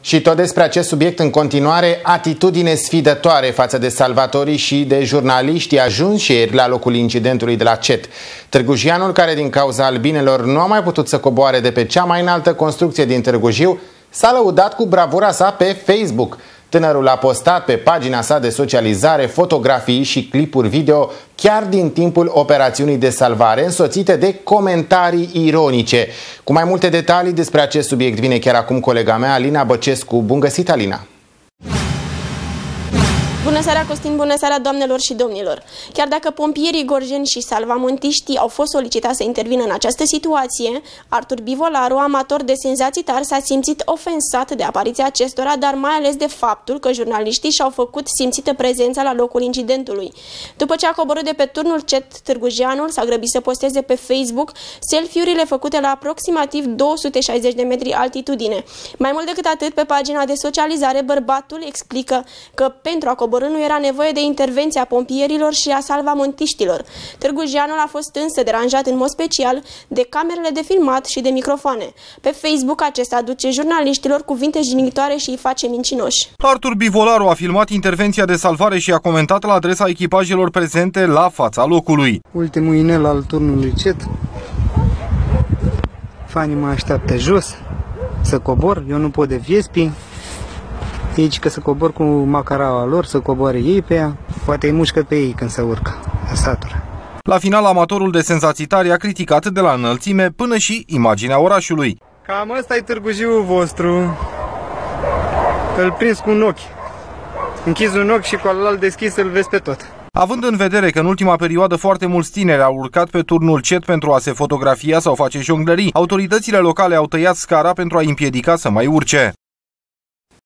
Și tot despre acest subiect în continuare, atitudine sfidătoare față de salvatorii și de jurnaliști ajunși ieri la locul incidentului de la CET. Târgujianul, care din cauza albinelor nu a mai putut să coboare de pe cea mai înaltă construcție din Târgu Jiu, s-a lăudat cu bravura sa pe Facebook – Tânărul a postat pe pagina sa de socializare fotografii și clipuri video chiar din timpul operațiunii de salvare, însoțite de comentarii ironice. Cu mai multe detalii despre acest subiect vine chiar acum colega mea, Alina Băcescu. Bun găsit, Alina! Bună seara, Costin, bună seara, doamnelor și domnilor! Chiar dacă pompierii gorjeni și salvamontiștii au fost solicitați să intervină în această situație, Artur Bivolaru, amator de senzații tari, s-a simțit ofensat de apariția acestora, dar mai ales de faptul că jurnaliștii și-au făcut simțită prezența la locul incidentului. După ce a coborât de pe turnul CET Târgujeanul, s-a grăbit să posteze pe Facebook selfie-urile făcute la aproximativ 260 de metri altitudine. Mai mult decât atât, pe pagina de socializare, bărbatul explică că pentru a coborâ nu era nevoie de intervenția pompierilor și a salvamontiștilor. Târgu Jianul a fost însă deranjat în mod special de camerele de filmat și de microfoane. Pe Facebook acesta aduce jurnaliștilor cuvinte jignitoare și îi face mincinoși. Artur Bivolaru a filmat intervenția de salvare și a comentat la adresa echipajelor prezente la fața locului. Ultimul inel al turnului CET. Fanii mă așteaptă jos să cobor, eu nu pot de viespi, aici că să cobor cu macaraua lor, să coboare ei pe ea, poate îi mușcă pe ei când se urcă, satură. La final, amatorul de senzații tari a criticat de la înălțime până și imaginea orașului. Cam ăsta e Târgu Jiu vostru. Îl prins cu un ochi. Închizi un ochi și cu alalt deschis îl vezi pe tot. Având în vedere că în ultima perioadă foarte mulți tineri au urcat pe turnul CET pentru a se fotografia sau face jonglării, autoritățile locale au tăiat scara pentru a împiedica să mai urce.